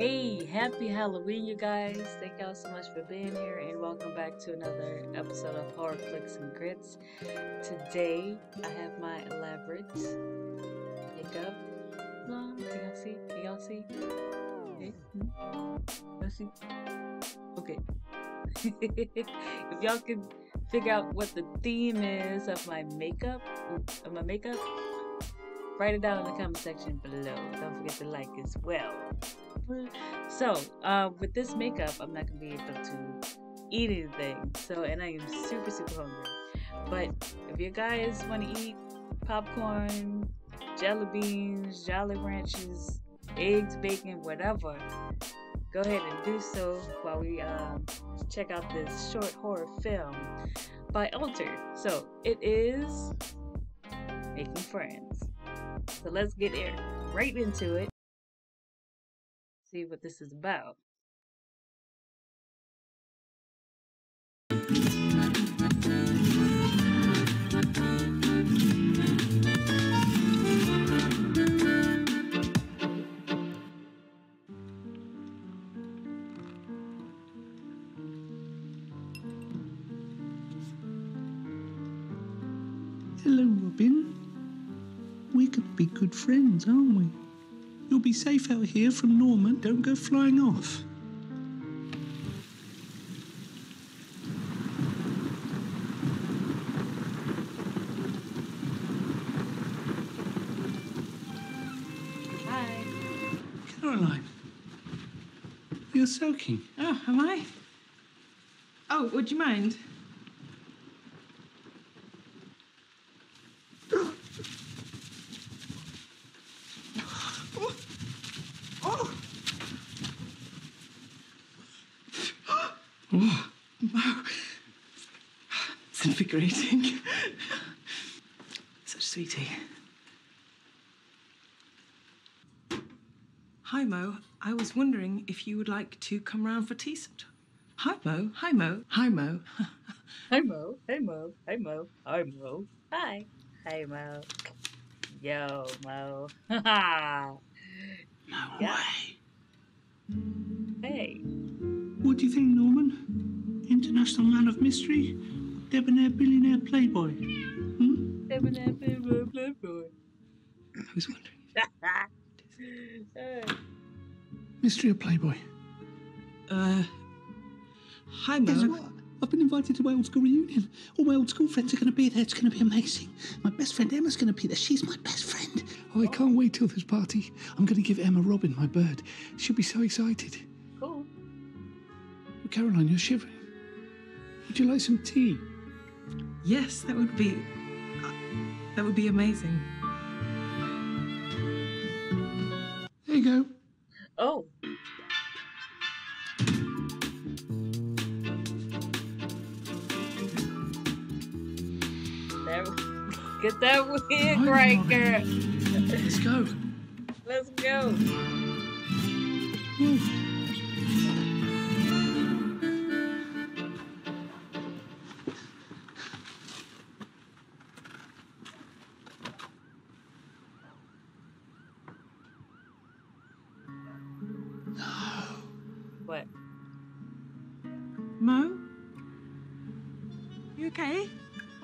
Hey, happy Halloween, you guys. Thank y'all so much for being here and welcome back to another episode of Horror Flix and Grits. Today, I have my elaborate makeup. Can y'all see? Can y'all see? Okay. Hmm? Y'all see? Okay. if y'all can figure out what the theme is of my makeup, of my makeup, write it down in the comment section below. Don't forget to like as well. So, uh, with this makeup, I'm not gonna be able to eat anything. So, and I am super, super hungry. But if you guys want to eat popcorn, jelly beans, Jolly Ranchers, eggs, bacon, whatever, go ahead and do so while we um, check out this short horror film by Alter. So, it is Making Friends. So, let's get there right into it see what this is about. Hello, Robin. We could be good friends, aren't we? You'll be safe out here from Norman. Don't go flying off. Hi. Caroline, you're soaking. Oh, am I? Oh, would you mind? Mo. It's invigorating. Such sweetie. Hi, Mo. I was wondering if you would like to come round for tea sometime. Hi, Mo. Hi, Mo. Hi, Mo. Hi Mo. Hey Mo. Hey Mo. Hi Mo. Hi. Hey Mo. Yo Mo. Ha No Yeah. way. Hey. What do you think, Norman? International man of mystery? Debonair billionaire playboy? Hmm? I was wondering. Mystery of playboy? Uh. Hi, Mo. Guess what? I've been invited to my old school reunion. All my old school friends are going to be there. It's going to be amazing. My best friend Emma's going to be there. She's my best friend. Oh, I can't wait till this party. I'm going to give Emma Robin my bird. She'll be so excited. cool. Oh, Caroline, you're shivering. Would you like some tea? Yes, that would be. uh, that would be amazing. There you go. Oh. There, get that wig Right, right, girl. Let's go. Let's go. What?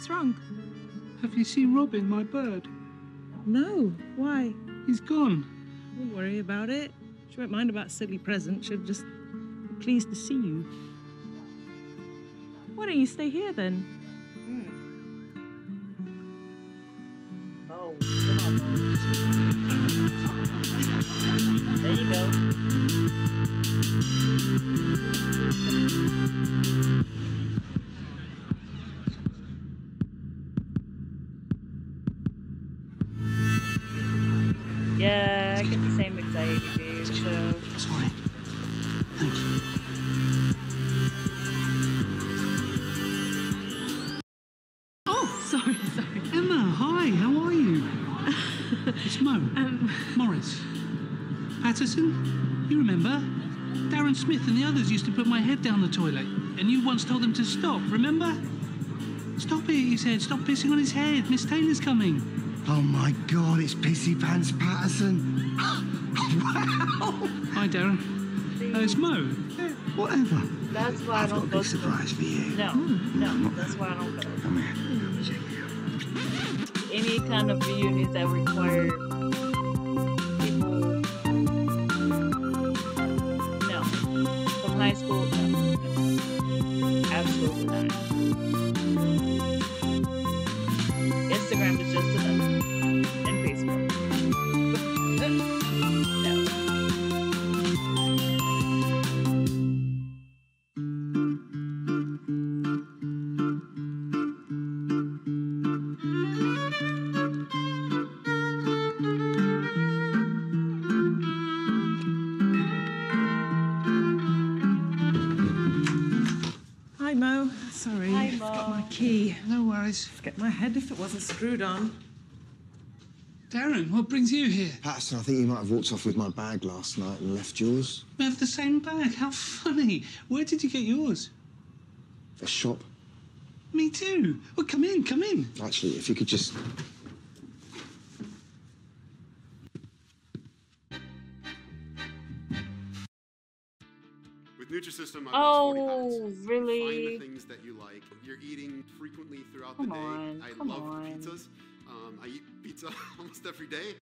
What's wrong? Have you seen Robin, my bird? No. Why? He's gone. Don't worry about it. She won't mind about a silly present. She'll just be pleased to see you. Why don't you stay here then? Oh, come on, Mo. There you go. It's Mo. Um, Morris. Patterson? You remember? Darren Smith and the others used to put my head down the toilet, and you once told them to stop, remember? Stop it, he said. Stop pissing on his head. Miss Taylor's coming. Oh my god, it's Pissy Pants Patterson. wow! Hi, Darren. Uh, it's Mo. Whatever. that's why I I've got don't a go big to surprise for you. No, no, that's why I don't go. Come here. Check it out. Any kind of reunions that require Sorry, Hi, I forgot Mo. my key. No worries. Forget my head if it wasn't screwed on. Darren, what brings you here? Patterson, I think you might have walked off with my bag last night and left yours. We have the same bag. How funny. Where did you get yours? A shop. Me too. Well, come in, come in. Actually, if you could just. Nutrisystem, I've Oh, lost 40 pounds. Really? Find the things that you like. You're eating frequently throughout Come the day. on, I come love on. pizzas. Um, I eat pizza almost every day.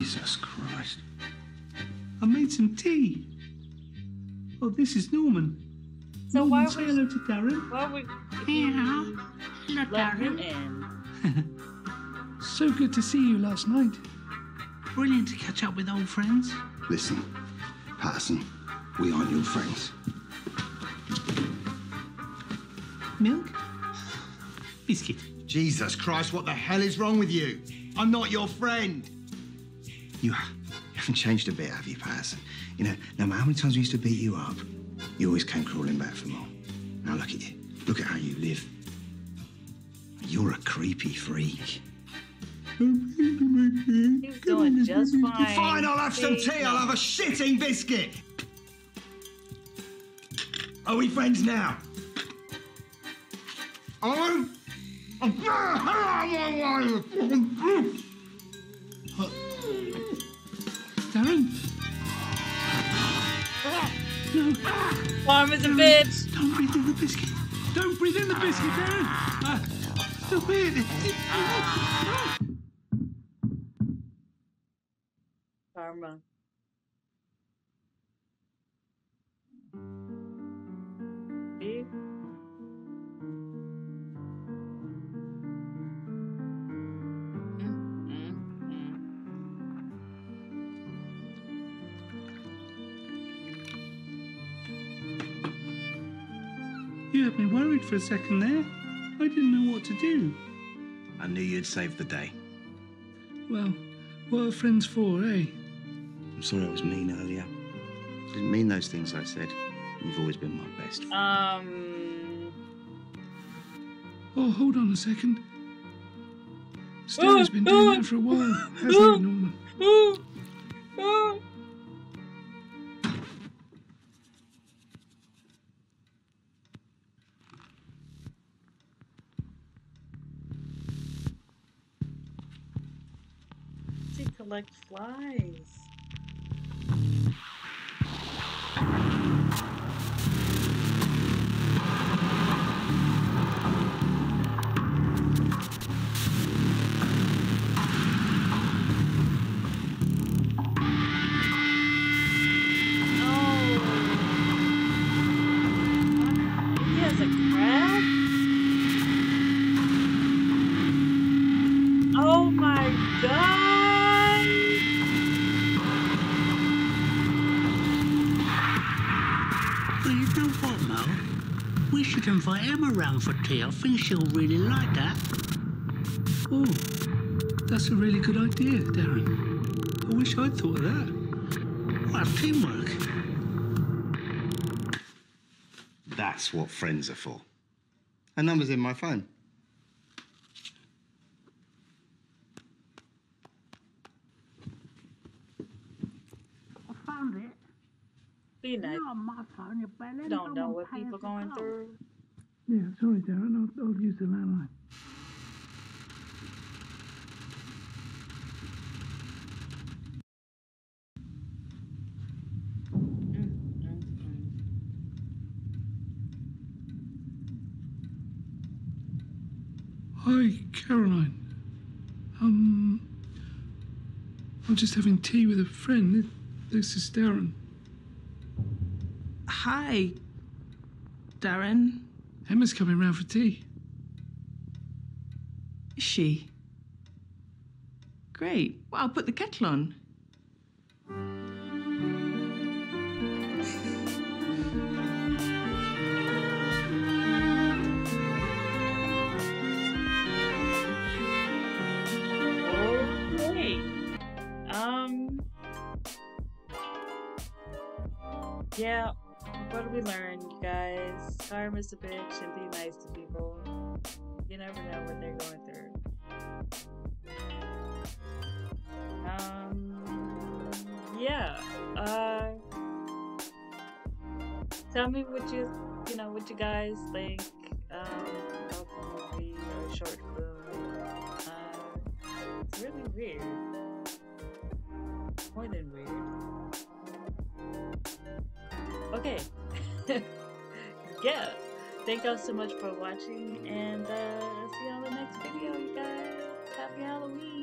Jesus Christ. I made some tea. Oh, this is Norman. So Norman, why say would- hello to Darren. Why would Hello. Hello, let him Darren. in? So good to see you last night. Brilliant to catch up with old friends. Listen, Patterson, we aren't your friends. Milk? Biscuit. Jesus Christ, what the hell is wrong with you? I'm not your friend. You, you haven't changed a bit, have you, Patterson? You know, no matter how many times we used to beat you up, you always came crawling back for more. Now look at you. Look at how you live. You're a creepy freak. He's doing just fine. Fine, I'll have some tea. I'll have a shitting biscuit. Are we friends now? Are? Darren? No, Farmer's a bitch. don't breathe in the biscuit. Don't breathe in the biscuit, Darren. Uh, stop it. Karma. See? You had me worried for a second there. I didn't know what to do. I knew you'd save the day. Well, what are friends for, eh? I'm sorry I was mean earlier. Didn't mean those things I said. You've always been my best. Friend. Um. Oh, hold on a second. Stella's been doing that for a while, hasn't it, Norman? ooh, ooh. Collects flies. We should invite Emma round for tea. I think she'll really like that. Oh, that's a really good idea, Darren. I wish I'd thought of that. Well, teamwork. That's what friends are for. Her number's in my phone. I found it. Be nice. Not on my phone, you better. Don't know what people going through. Yeah, sorry, Darren. I'll, I'll use the landline. Hi, Caroline. Um, I'm just having tea with a friend. This is Darren. Hi, Darren. Emma's coming round for tea. Is she? Great. Well, I'll put the kettle on. Karma's a bitch and be nice to people. You never know what they're going through. Um. Yeah. Uh. Tell me what you, you know, what you guys think um, the movie or short film. Uh, it's really weird. More than weird. Okay. yeah. Thank y'all so much for watching, and uh, see y'all in the next video, you guys. Happy Halloween.